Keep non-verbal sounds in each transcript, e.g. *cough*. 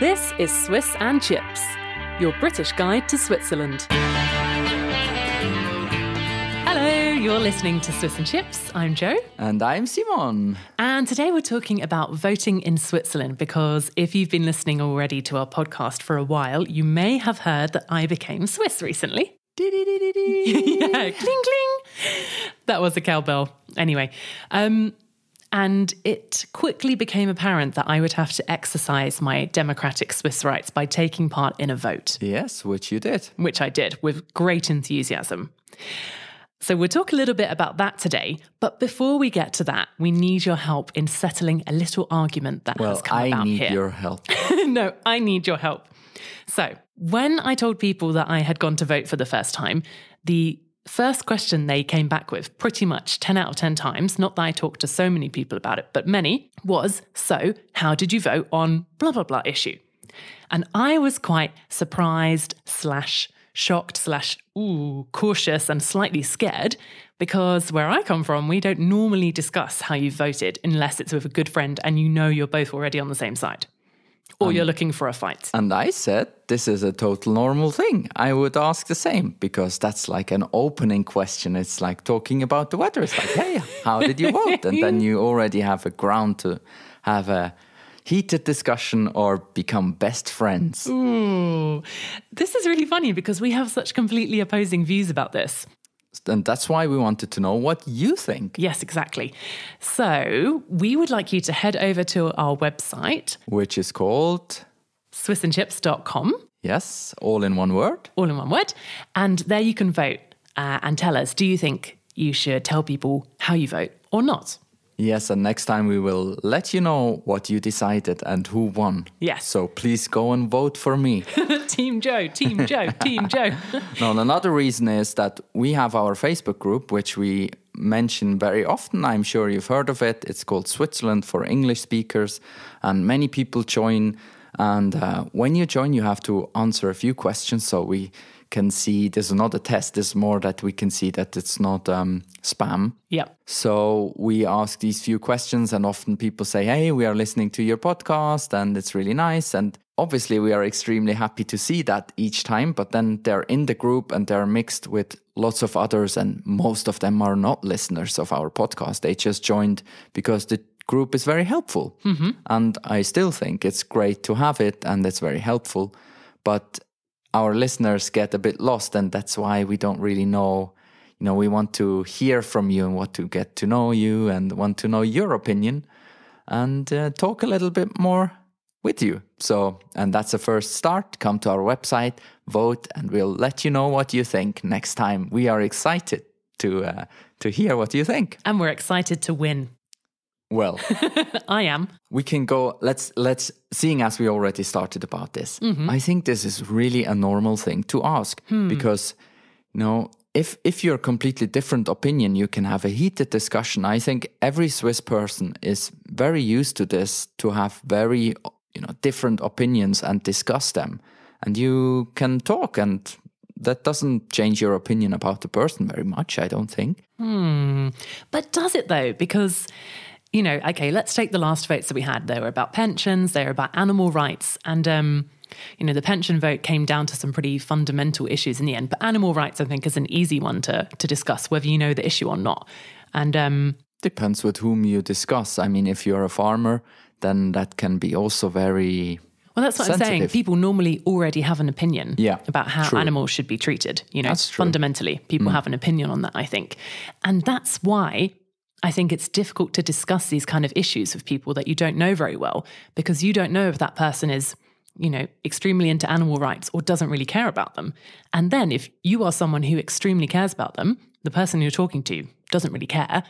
This is Swiss and Chips, your British guide to Switzerland. Hello, you're listening to Swiss and Chips. I'm Jo. And I'm Simon. And today we're talking about voting in Switzerland because if you've been listening already to our podcast for a while, you may have heard that I became Swiss recently. *laughs* yeah, cling cling. That was a cowbell. Anyway, um, and it quickly became apparent that I would have to exercise my democratic Swiss rights by taking part in a vote. Yes, which you did. Which I did with great enthusiasm. So we'll talk a little bit about that today. But before we get to that, we need your help in settling a little argument that well, has come I about need here. your help. *laughs* no, I need your help. So when I told people that I had gone to vote for the first time, the first question they came back with, pretty much 10 out of 10 times, not that I talked to so many people about it, but many, was So, how did you vote on blah, blah, blah issue? And I was quite surprised, slash, shocked, slash, ooh, cautious, and slightly scared because where I come from, we don't normally discuss how you voted unless it's with a good friend and you know you're both already on the same side or you're looking for a fight. And I said, this is a total normal thing. I would ask the same because that's like an opening question. It's like talking about the weather. It's like, hey, how did you vote? And then you already have a ground to have a heated discussion or become best friends. Ooh, this is really funny because we have such completely opposing views about this. And that's why we wanted to know what you think. Yes, exactly. So we would like you to head over to our website, which is called swissandchips.com. Yes, all in one word. All in one word. And there you can vote uh, and tell us do you think you should tell people how you vote or not? Yes, and next time we will let you know what you decided and who won. Yes. So please go and vote for me. *laughs* team Jo, Team Jo, Team Jo. *laughs* no, another reason is that we have our Facebook group, which we mention very often. I'm sure you've heard of it. It's called Switzerland for English speakers, and many people join. And uh, when you join, you have to answer a few questions so we can see there's another test. There's more that we can see that it's not um, spam. Yeah. So we ask these few questions, and often people say, Hey, we are listening to your podcast, and it's really nice. And obviously, we are extremely happy to see that each time. But then they're in the group and they're mixed with lots of others, and most of them are not listeners of our podcast. They just joined because the group is very helpful. Mm-hmm. And I still think it's great to have it, and it's very helpful. But our listeners get a bit lost and that's why we don't really know. You know we want to hear from you and want to get to know you and want to know your opinion and uh, talk a little bit more with you. So and that's the first start. Come to our website vote and we'll let you know what you think next time. We are excited to uh, to hear what you think. And we're excited to win well, *laughs* I am. We can go. Let's let's. Seeing as we already started about this, mm-hmm. I think this is really a normal thing to ask hmm. because, you know, if if you're a completely different opinion, you can have a heated discussion. I think every Swiss person is very used to this to have very you know different opinions and discuss them, and you can talk and. That doesn't change your opinion about the person very much, I don't think. Hmm. But does it though? Because you know, okay, let's take the last votes that we had. They were about pensions, they were about animal rights. And, um, you know, the pension vote came down to some pretty fundamental issues in the end. But animal rights, I think, is an easy one to, to discuss, whether you know the issue or not. And, um, depends with whom you discuss. I mean, if you're a farmer, then that can be also very. Well, that's what sensitive. I'm saying. People normally already have an opinion yeah, about how true. animals should be treated. You know, that's true. fundamentally, people mm. have an opinion on that, I think. And that's why I think it's difficult to discuss these kind of issues with people that you don't know very well because you don't know if that person is, you know, extremely into animal rights or doesn't really care about them. And then if you are someone who extremely cares about them, the person you're talking to doesn't really care,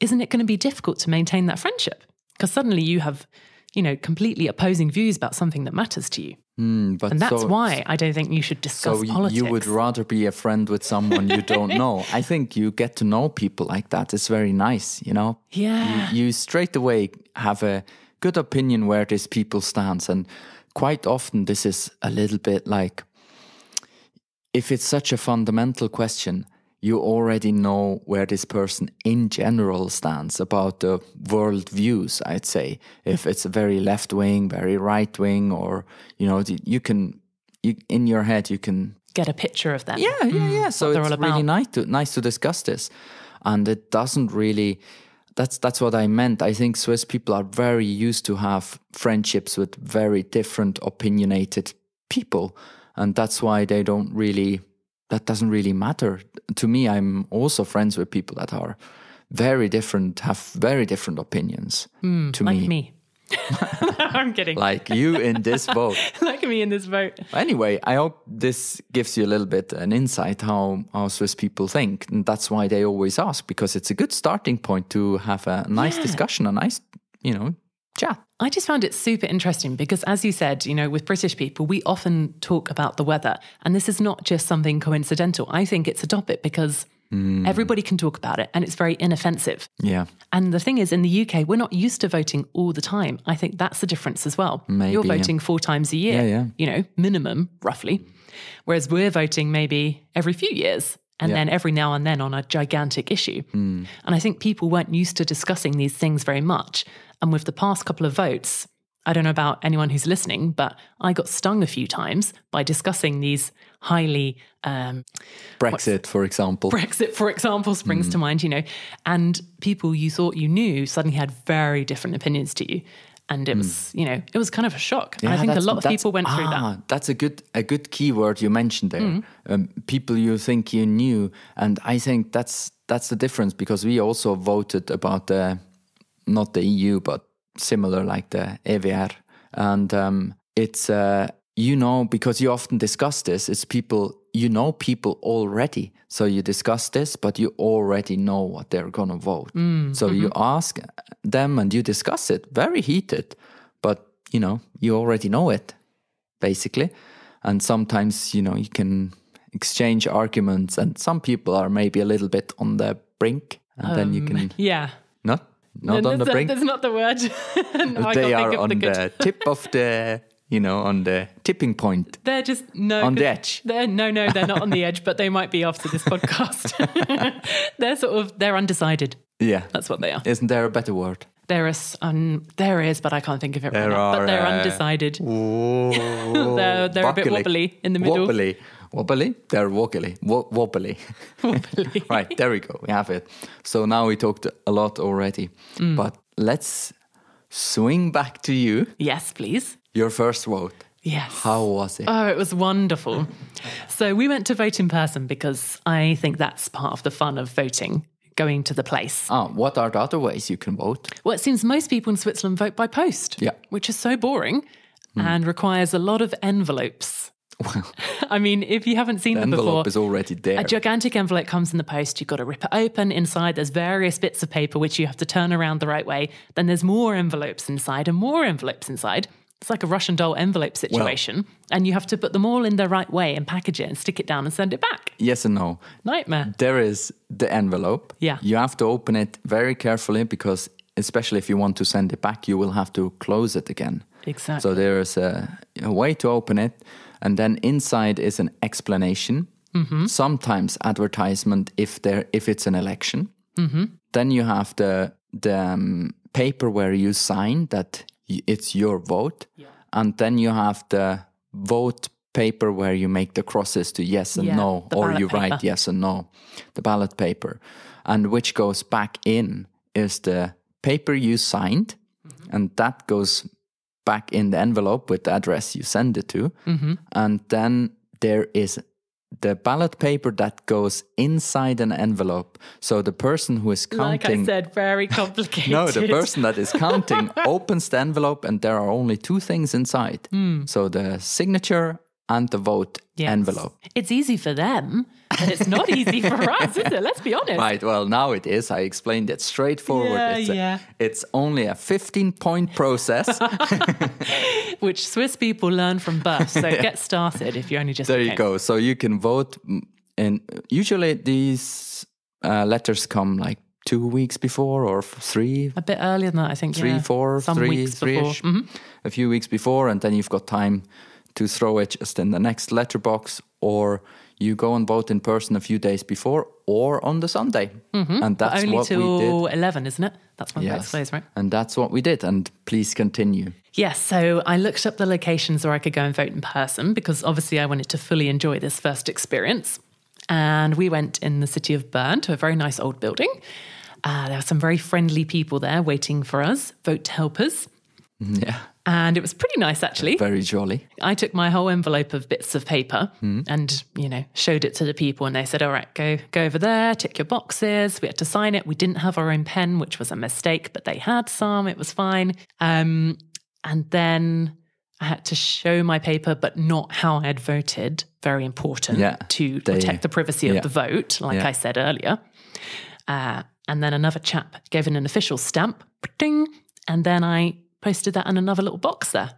isn't it going to be difficult to maintain that friendship? Because suddenly you have, you know, completely opposing views about something that matters to you. Mm, but and that's so, why I don't think you should discuss so politics. you would rather be a friend with someone you don't *laughs* know. I think you get to know people like that. It's very nice, you know. Yeah. You, you straight away have a good opinion where this people stands, and quite often this is a little bit like if it's such a fundamental question, you already know where this person in general stands about the world views, I'd say. If it's a very left wing, very right wing, or, you know, you can, you, in your head, you can Get a picture of them. yeah, yeah, yeah. Mm. So they're it's all really nice to nice to discuss this, and it doesn't really. That's that's what I meant. I think Swiss people are very used to have friendships with very different opinionated people, and that's why they don't really. That doesn't really matter to me. I'm also friends with people that are very different, have very different opinions to Hmm, like me. me. *laughs* *laughs* I'm kidding. Like you in this boat. *laughs* like me in this vote. Anyway, I hope this gives you a little bit an insight how, how Swiss people think. And that's why they always ask, because it's a good starting point to have a nice discussion, a nice, you know, chat. I just found it super interesting because, as you said, you know, with British people, we often talk about the weather. And this is not just something coincidental. I think it's a topic because hmm. everybody can talk about it and it's very inoffensive. Yeah. And the thing is, in the UK, we're not used to voting all the time. I think that's the difference as well. Maybe, You're yeah. voting four times a year, Yeah, yeah. you know, minimum, roughly. Whereas we're voting maybe every few years and Yeah. Then every now and then on a gigantic issue. Hmm. And I think people weren't used to discussing these things very much. And with the past couple of votes, I don't know about anyone who's listening, but I got stung a few times by discussing these highly um, Brexit, for example. Brexit, for example, springs Mm. to mind, you know, and people you thought you knew suddenly had very different opinions to you. And it was, you know, it was kind of a shock. Mm. Yeah, I think a lot of people went through that. ah, That's a good a good keyword you mentioned there. Um, people you think you knew, and I think that's that's the difference because we also voted about the not the EU but similar like the EWR, and um, it's uh, you know because you often discuss this. It's people you know people already, so you discuss this, but you already know what they're gonna vote. so you ask them and you discuss it, very heated, but you know you already know it basically. And sometimes, you know, you can exchange arguments, and some people are maybe a little bit on the brink, and then you can *laughs* Yeah. not not No, on the that's, brink. that's not the word. *laughs* No, they are on the the tip of the, you know, on the tipping point. They're just no On the edge. They're no, no, they're not on the edge, but they might be after this podcast. *laughs* they're sort of they're undecided. Yeah, That's what they are. isn't there a better word? There is um, there is, but I can't think of it There right now. are, But they're uh, undecided. *laughs* They're- they're a bit wobbly in the middle. Wobbly, wobbly. They're wobbly, Wo- wobbly. Wobbly. *laughs* right there we go. We have it. So now we talked a lot already, Mm. but let's swing back to you. Yes, please. Your first vote. Yes. How was it? Oh, it was wonderful. so we went to vote in person because I think that's part of the fun of voting, going to the place. Ah, what are the other ways you can vote? Well, it seems most people in Switzerland vote by post, Yeah. Which is so boring and requires a lot of envelopes. *laughs* I mean, if you haven't seen The them before, envelope is already there. a gigantic envelope comes in the post. You've got to rip it open. Inside, there's various bits of paper which you have to turn around the right way. Then there's more envelopes inside and more envelopes inside. It's like a Russian doll envelope situation. and you have to put them all in the right way and package it and stick it down and send it back. yes and no. Nightmare. There is the envelope. Yeah. You have to open it very carefully because, especially if you want to send it back, you will have to close it again. Exactly. So there is a, a way to open it, and then inside is an explanation. Mm-hmm. Sometimes advertisement if there if it's an election. Mm-hmm. Then you have the the um, paper where you sign that it's your vote, and then you have the vote paper where you make the crosses to yes and Yeah, no, or you write yes and no, the ballot paper, and which goes back in is the paper you signed, Mm-hmm. and that goes back in the envelope with the address you send it to, Mm-hmm. and then there is the ballot paper that goes inside an envelope. So the person who is counting. like I said, very complicated. *laughs* No, the person that is counting *laughs* opens the envelope and there are only two things inside. So the signature and the vote Yes. envelope. It's easy for them, but it's not *laughs* easy for us, is it? Let's be honest. Right, well, now it is. I explained it straightforward. Yeah, it's, a- yeah. it's only a 15 point process. *laughs* *laughs* Which Swiss people learn from birth. So get started if you're only just there you go. So you can vote. And usually these uh, letters come like two weeks before or three, A bit earlier than that, I think. three, yeah. four, Some three, weeks before. three-ish, Mhm. a few weeks before, and then you've got time to throw it just in the next letterbox, or you go and vote in person a few days before or on the Sunday. Mm-hmm. And that's Only what we till did. 11, isn't it? That's votes Yes. close, right? And that's what we did. And please continue. Yes, so I looked up the locations where I could go and vote in person because obviously I wanted to fully enjoy this first experience. And we went in the city of Bern to a very nice old building. Uh, there were some very friendly people there waiting for us, vote helpers. *laughs* Yeah. And it was pretty nice, actually. Very jolly. I took my whole envelope of bits of paper and, you know, showed it to the people and they said, all right, go go over there, tick your boxes. We had to sign it. We didn't have our own pen, which was a mistake, but they had some. It was fine. Um, and then I had to show my paper, but not how I had voted. Very important Yeah, to they- protect the privacy of the vote, like Yeah. I said earlier. Uh, and then another chap gave in an official stamp, ding, and then I posted that in another little box there.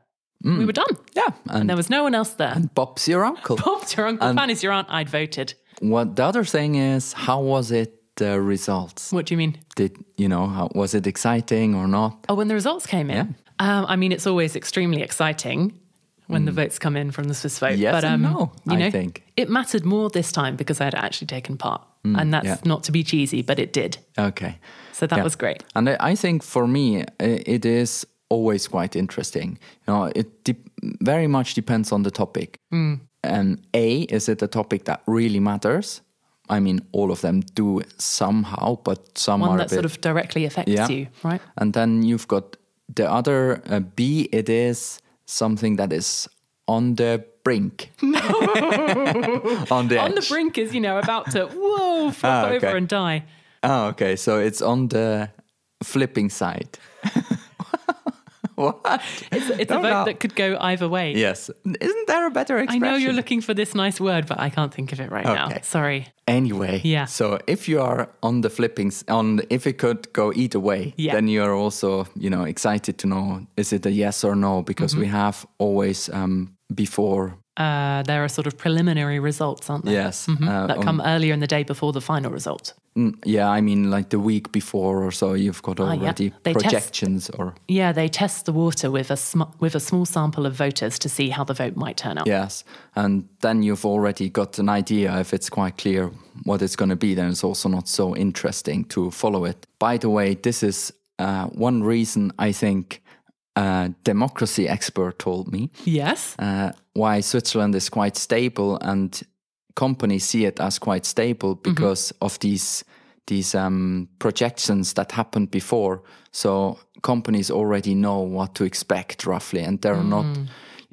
We were done. Yeah. And, There was no one else there. Bob's your uncle. *laughs* Bob's your uncle, and- Fanny's your aunt. I'd voted. what the other thing is, how was it, the results? What do you mean? Did, you know, how, was it exciting or not? Oh, when the results came in. Um, I mean, it's always extremely exciting when the votes come in from the Swiss vote. Mm. Yes but um, and no, you know, I think. Mm, it mattered more this time because I had actually taken part, and that's yeah. not to be cheesy, but it did. Okay. So that Yeah. was great. And I think for me, it is always quite interesting. You know, it de- very much depends on the topic. And A, is it a topic that really matters? I mean, all of them do somehow, but some One that bit. sort of directly affects Yeah. you, right? And then you've got the other uh, B, it is something that is on the brink. *laughs* *laughs* on the On the brink is, you know, about to whoa *laughs* flop Ah, okay. over and die. Oh, okay. So it's on the flipping side. *laughs* what? It's, it's a vote no. that could go either way. Yes. Isn't there a better I know you're looking for this nice word, but I can't think of it right now. Sorry. Anyway, Yeah. So if you are on the flipping, s- on if it could go either way, Yeah. then you are also, you know, excited to know is it a yes or no because Mm-hmm. we have always um before Uh, there are sort of preliminary results, aren't there? yes Mhm. uh, that come earlier in the day before the final result. Mm, yeah I mean like the week before or so you've got Ah, yeah. already test- projections or Yeah, they test the water with a sm- with a small sample of voters to see how the vote might turn out. yes and then you've already got an idea if it's quite clear what it's going to be then it's also not so interesting to follow it by the way this is uh, one reason I think a democracy expert told me Yes. uh, why Switzerland is quite stable and companies see it as quite stable mm-hmm. because of these these um, projections that happened before. So companies already know what to expect roughly, and there are not mm.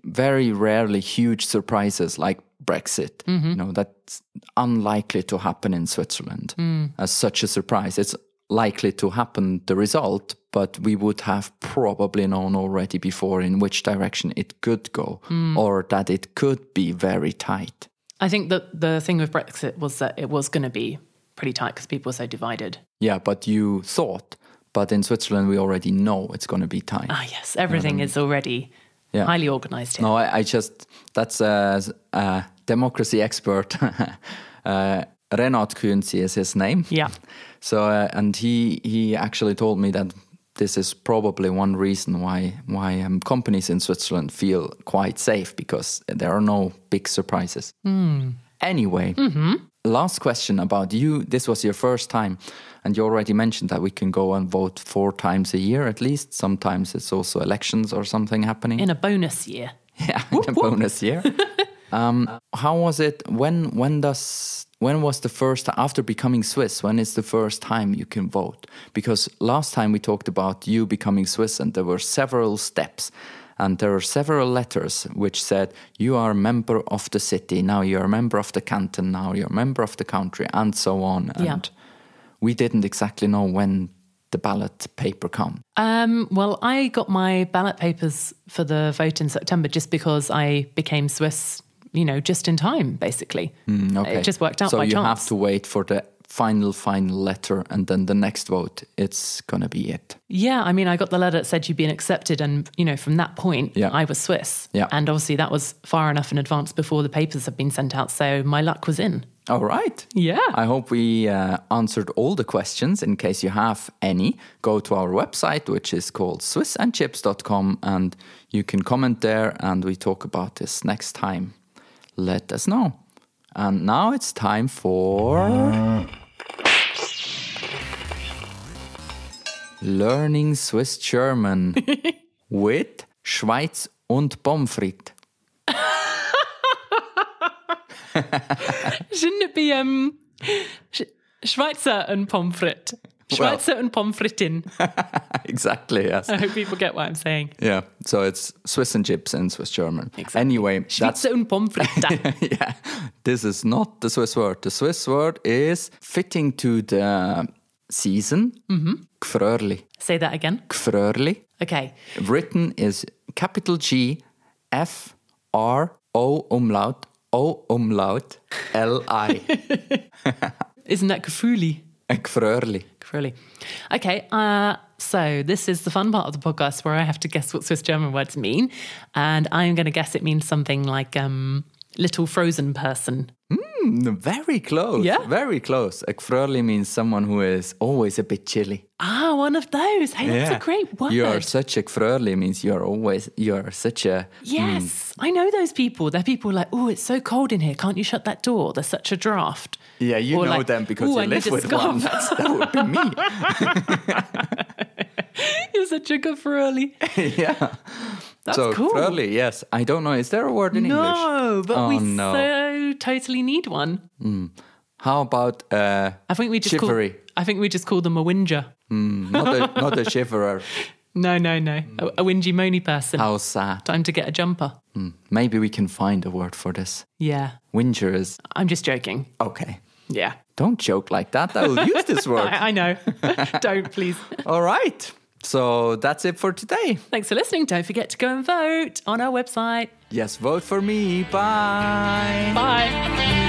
very rarely huge surprises like Brexit. Mm-hmm. You know that's unlikely to happen in Switzerland mm. as such a surprise. It's likely to happen the result, but we would have probably known already before in which direction it could go mm. or that it could be very tight. I think that the thing with Brexit was that it was going to be pretty tight because people were so divided. Yeah, but you thought, but in Switzerland we already know it's going to be tight. Ah, yes, everything is already Yeah. highly organized here. No, I, I just that's a, a democracy expert. *laughs* uh, Renat Künzi is his name. Yeah. *laughs* So uh, and he he actually told me that this is probably one reason why why um, companies in Switzerland feel quite safe because there are no big surprises. Anyway, last question about you. This was your first time, and you already mentioned that we can go and vote four times a year at least. Sometimes it's also elections or something happening. In a bonus year. *laughs* Yeah, a bonus year. *laughs* um, how was it? When when does when was the first after becoming Swiss? When is the first time you can vote? Because last time we talked about you becoming Swiss, and there were several steps, and there were several letters which said you are a member of the city. Now you're a member of the canton. Now you're a member of the country, and so on. And Yeah. we didn't exactly know when the ballot paper come. Um, well, I got my ballot papers for the vote in September just because I became Swiss, you know, just in time, basically. Okay. It just worked out so by you have to wait for the final final letter and then the next vote it's gonna be it Yeah, I mean, I got the letter that said you'd been accepted, and you know, from that point, Yeah. I was Swiss. Yeah. and obviously that was far enough in advance before the papers had been sent out, so my luck was in. all right Yeah, i hope we uh, answered all the questions in case you have any go to our website which is called swissandchips.com and you can comment there and we talk about this next time let us know And now it's time for learning Swiss German *laughs* with Schweiz und Pommes frites. *laughs* Shouldn't it be um, Sch- Schweizer and pommes frites? *laughs* Well- Schweizer and pommes fritin. *laughs* exactly, yes. I hope people get what I'm saying. Yeah, so it's Swiss and chips in Swiss German. Anyway, that's Schweizer and pommes frites. *laughs* yeah, this is not the Swiss word. The Swiss word is fitting to the season. Mm-hmm. Gfröörli. Say that again. Gfröörli. Okay. Written is capital G F R O umlaut O umlaut L I. Isn't that Gefühli? Really? Okay, uh, so this is the fun part of the podcast where I have to guess what Swiss German words mean. And I'm going to guess it means something like um, little frozen person. Mm, Very close. Yeah? Very close. A Gfröörli means someone who is always a bit chilly. Ah, one of those. Hey, that's a great word. You are such a Gfröörli means you're always, you're such a. yes, I know those people. They're people like, oh, it's so cold in here. Can't you shut that door? There's such a draft. Yeah, you Or know like, them because you I live with one. That's, *laughs* that would be me. *laughs* You're such a Ferrari. *laughs* yeah. That's so cool. Gfröörli, yes. I don't know. Is there a word in English? No, but Oh, we no. so totally need one. Hmm. How about uh, I think we just Shivery. call. I think we just call them a whinger. Hmm, not a *laughs* not a shiverer? No, no, no. A, a whingy moany person. How sad. Time to get a jumper. Hmm, maybe we can find a word for this. Yeah. Whinger is I'm just joking. okay. Yeah. Don't joke like that. I will use this *laughs* word. I, I know. *laughs* Don't, please. All right. So that's it for today. Thanks for listening. Don't forget to go and vote on our website. Yes, vote for me. Bye. Bye.